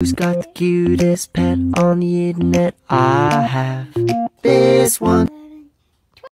Who's got the cutest pet on the internet? I have this one.